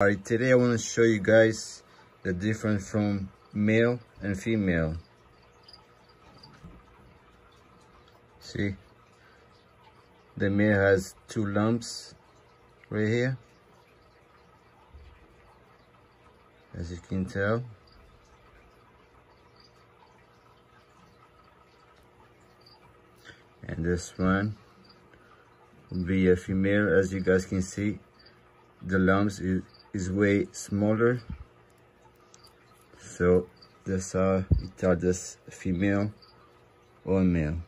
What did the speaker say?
Alright, today I want to show you guys the difference from male and female. See? The male has two lumps right here. As you can tell. And this one will be a female as you guys can see. The lumps is is way smaller. So that's how you tell this female or male